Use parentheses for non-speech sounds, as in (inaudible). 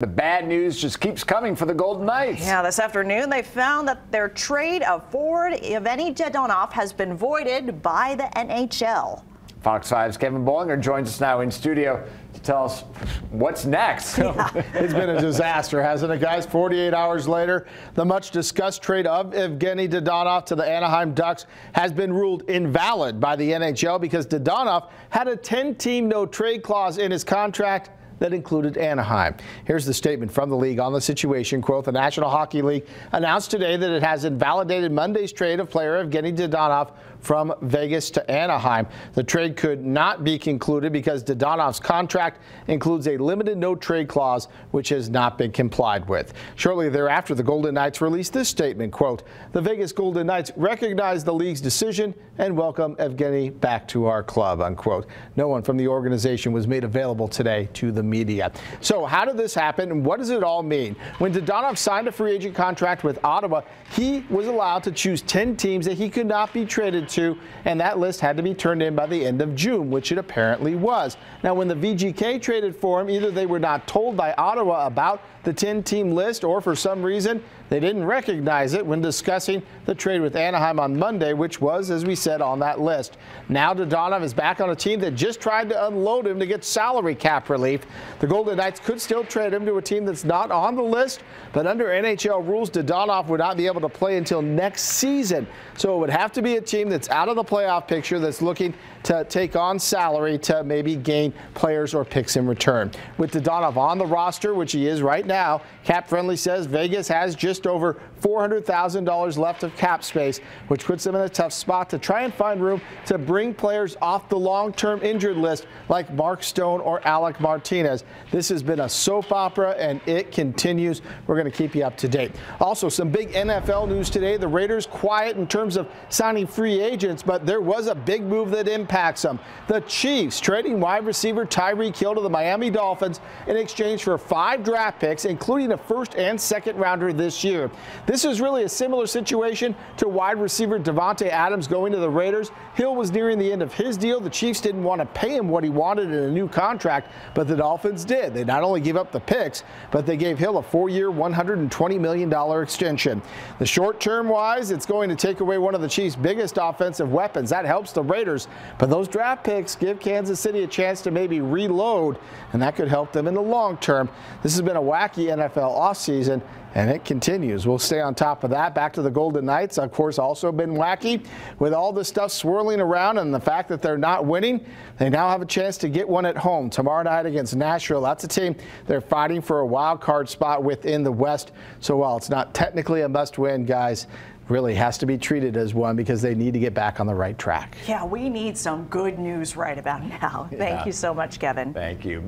The bad news just keeps coming for the Golden Knights. Yeah, this afternoon they found that their trade of forward Evgeny Dadonov has been voided by the NHL. Fox 5's Kevin Bollinger joins us now in studio to tell us what's next. Yeah. (laughs) it's been a disaster, hasn't it, guys? 48 hours later, the much discussed trade of Evgeny Dadonov to the Anaheim Ducks has been ruled invalid by the NHL because Dadonov had a 10 team no trade clause in his contract that included Anaheim. Here's the statement from the league on the situation. Quote, the National Hockey League announced today that it has invalidated Monday's trade of player Evgeny Dadonov from Vegas to Anaheim. The trade could not be concluded because Dadonov's contract includes a limited no trade clause, which has not been complied with. Shortly thereafter, the Golden Knights released this statement, quote, the Vegas Golden Knights recognize the league's decision and welcome Evgeny back to our club, unquote. No one from the organization was made available today to the media. So how did this happen and what does it all mean? When Dadonov signed a free agent contract with Ottawa, he was allowed to choose 10 teams that he could not be traded to, and that list had to be turned in by the end of June, which it apparently was. Now, when the VGK traded for him, either they were not told by Ottawa about the 10 team list, or for some reason, they didn't recognize it when discussing the trade with Anaheim on Monday, which was, as we said, on that list. Now Dadonov is back on a team that just tried to unload him to get salary cap relief. The Golden Knights could still trade him to a team that's not on the list, but under NHL rules, Dadonov would not be able to play until next season. So it would have to be a team that's out of the playoff picture that's looking to take on salary to maybe gain players or picks in return. With Dadonov on the roster, which he is right now, Cap Friendly says Vegas has just over $400,000 left of cap space, which puts them in a tough spot to try and find room to bring players off the long-term injured list like Mark Stone or Alec Martinez. This has been a soap opera and it continues. We're going to keep you up to date. Also, some big NFL news today. The Raiders quiet in terms of signing free agents, but there was a big move that impacts them. The Chiefs trading wide receiver Tyreek Hill to the Miami Dolphins in exchange for five draft picks, including a first and second rounder this year. This is really a similar situation to wide receiver Davante Adams going to the Raiders. Hill was nearing the end of his deal. The Chiefs didn't want to pay him what he wanted in a new contract, but the Dolphins did. They not only gave up the picks, but they gave Hill a four-year, $120 million extension. The short-term wise, it's going to take away one of the Chiefs' biggest offensive weapons. That helps the Raiders, but those draft picks give Kansas City a chance to maybe reload, and that could help them in the long term. This has been a wacky NFL offseason, and it continues. We'll stay on top of that. Back to the Golden Knights, of course, also been wacky with all this stuff swirling around and the fact that they're not winning. They now have a chance to get one at home tomorrow night against Nashville. That's a team they're fighting for a wild card spot within the West. So while it's not technically a must win, guys, really has to be treated as one because they need to get back on the right track. Yeah, we need some good news right about now. (laughs) Yeah. Thank you so much, Kevin. Thank you.